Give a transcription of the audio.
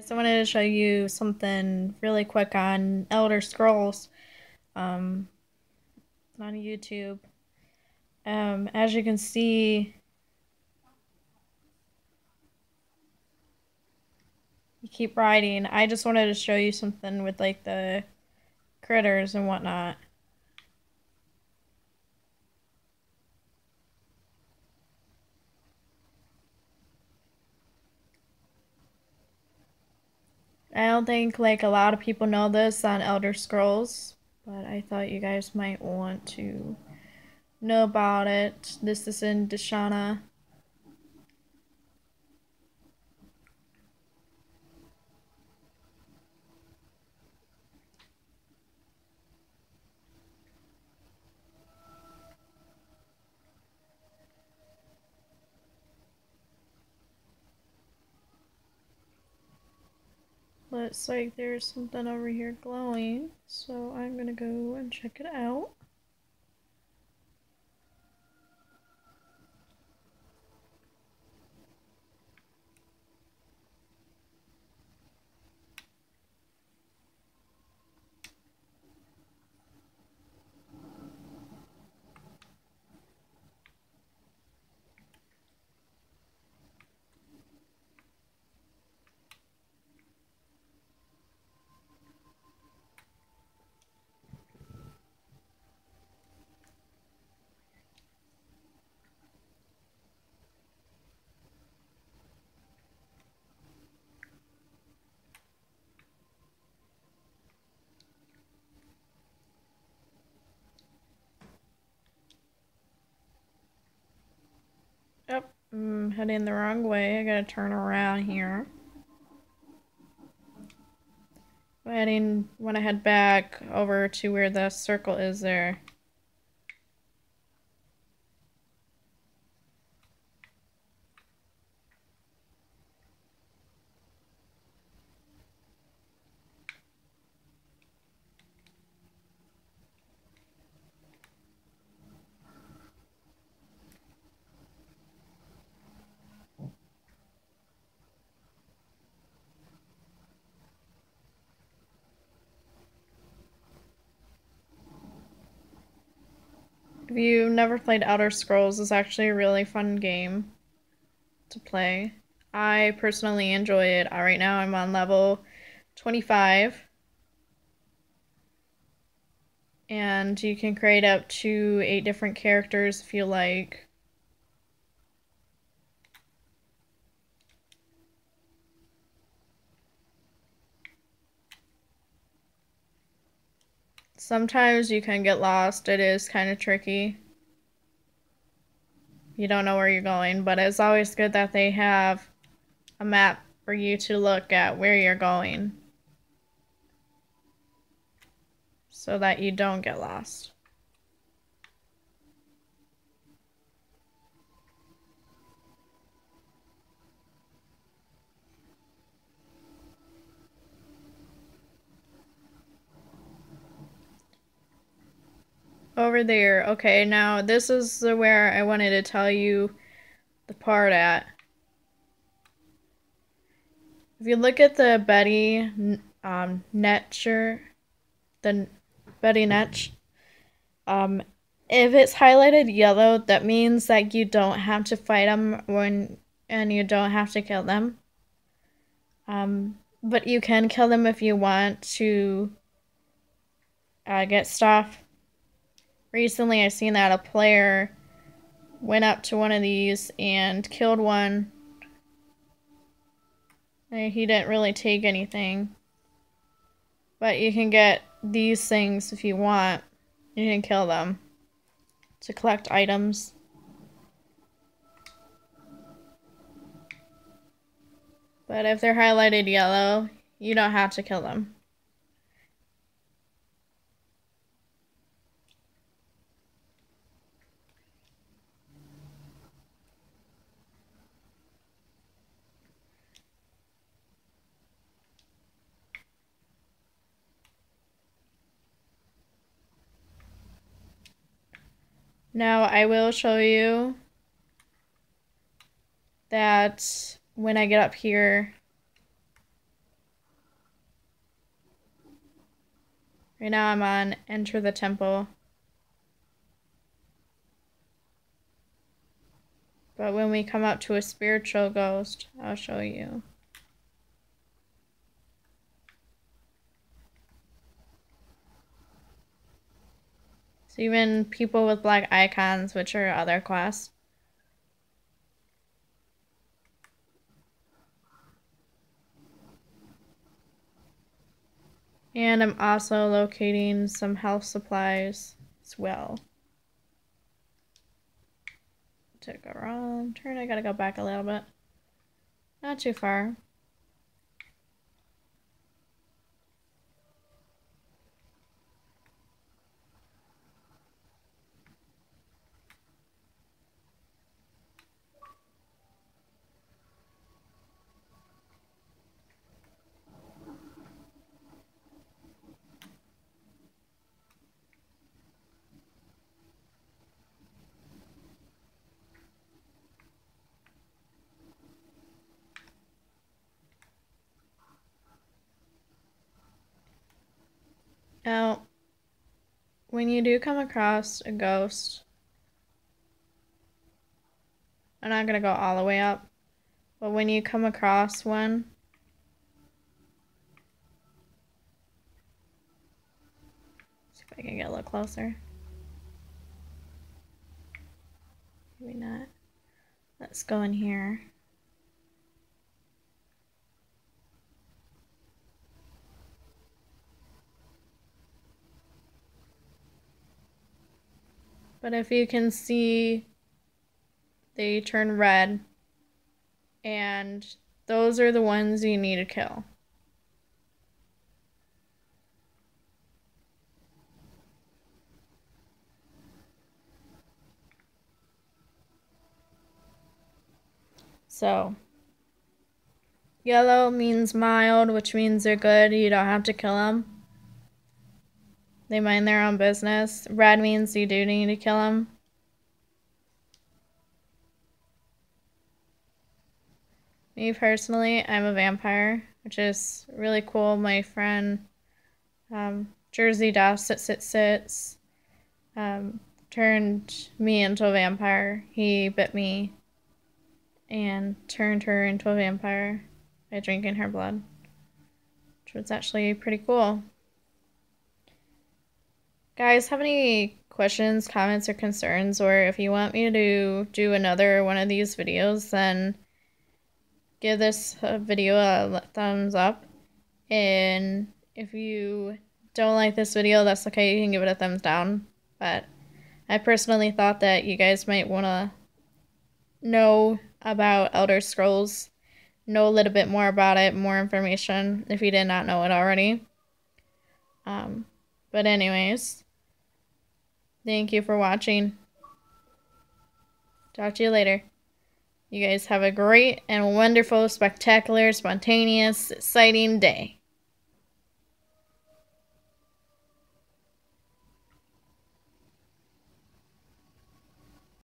So I wanted to show you something really quick on Elder Scrolls um, on YouTube. Um, as you can see, you keep riding. I just wanted to show you something with like the critters and whatnot. I don't think like a lot of people know this on Elder Scrolls, but I thought you guys might want to know about it. This is in Deshauna. Looks like there's something over here glowing, so I'm gonna go and check it out. Yep, I'm heading the wrong way. I gotta turn around here. Heading, when I head back over to where the circle is there. You've never played Elder Scrolls, it's actually a really fun game to play. I personally enjoy it. Uh, right now I'm on level 25. And you can create up to eight different characters if you like. Sometimes you can get lost. It is kind of tricky. You don't know where you're going, but it's always good that they have a map for you to look at where you're going so that you don't get lost. Over there. Okay, now this is where I wanted to tell you the part at. If you look at the Betty um, Netcher, the Betty Netch, um, if it's highlighted yellow, that means that you don't have to fight them when, and you don't have to kill them. Um, but you can kill them if you want to uh, get stuff recently I seen that a player went up to one of these and killed one. And he didn't really take anything. But you can get these things if you want. You can kill them to collect items. But if they're highlighted yellow, you don't have to kill them. Now I will show you that when I get up here, right now I'm on enter the temple. But when we come up to a spiritual ghost, I'll show you. So even people with black icons, which are other quests. And I'm also locating some health supplies as well took a wrong turn. I gotta go back a little bit. Not too far. Now, when you do come across a ghost, I'm not going to go all the way up, but when you come across one, see if I can get a little closer. Maybe not. Let's go in here. But if you can see, they turn red. And those are the ones you need to kill. So, yellow means mild, which means they're good. You don't have to kill them. They mind their own business. Red means you do need to kill them. Me personally, I'm a vampire, which is really cool. My friend um, Jersey Dust Sit Sit Sits um, turned me into a vampire. He bit me and turned her into a vampire by drinking her blood, which was actually pretty cool. Guys, have any questions, comments, or concerns, or if you want me to do another one of these videos, then give this video a thumbs up. And if you don't like this video, that's okay. You can give it a thumbs down. But I personally thought that you guys might want to know about Elder Scrolls, know a little bit more about it, more information if you did not know it already. Um, but anyways, Thank you for watching. Talk to you later. You guys have a great and wonderful, spectacular, spontaneous, exciting day.